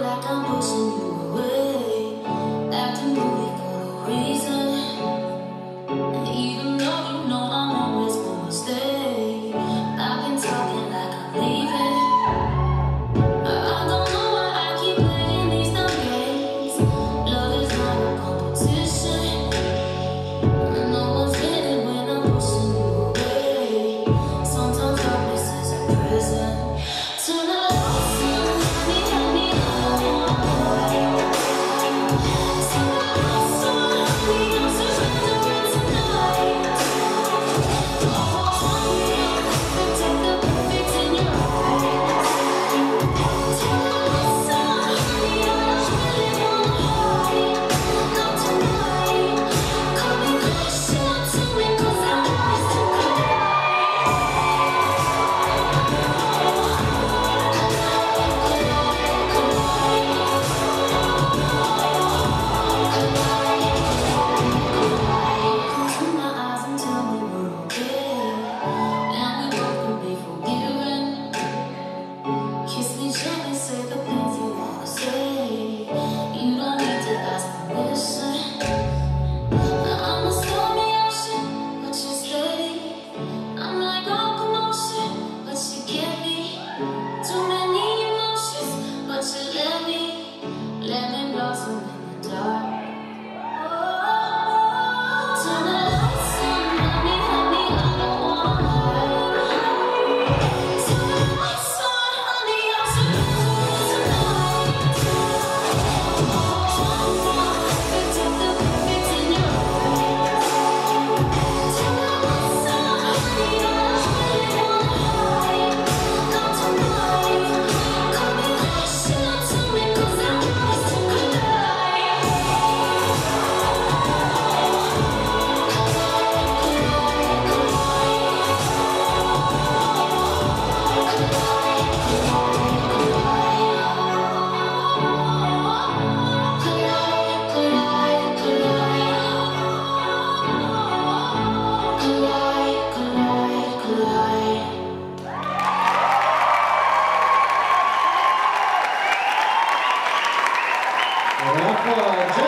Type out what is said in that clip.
like I'm pushing you away. Acting like you got reason. 락커즈